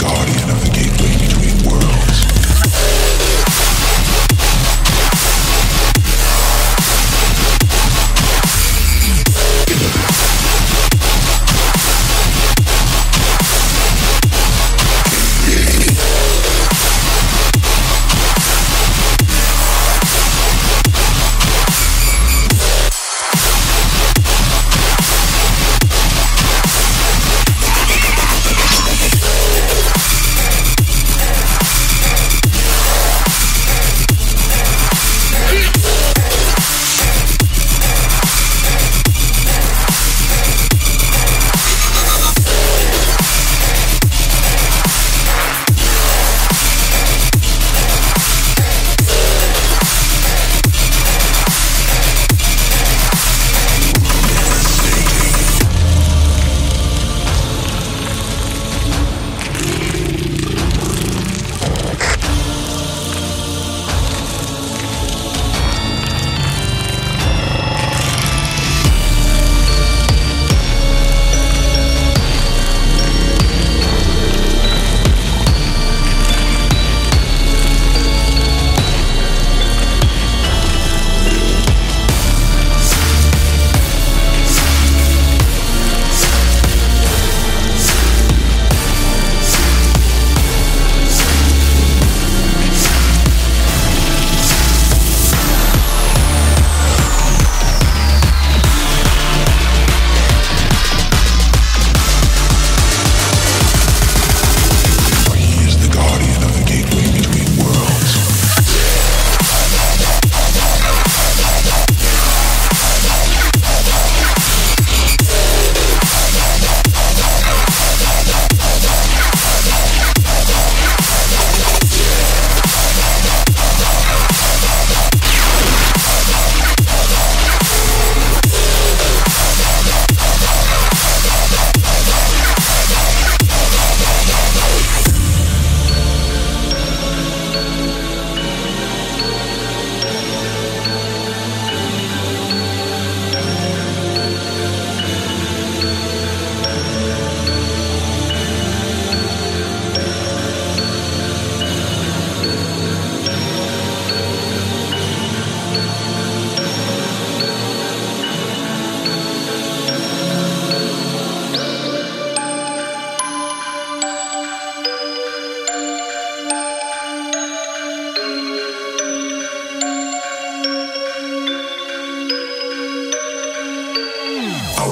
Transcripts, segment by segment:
guardian.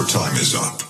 Time is up.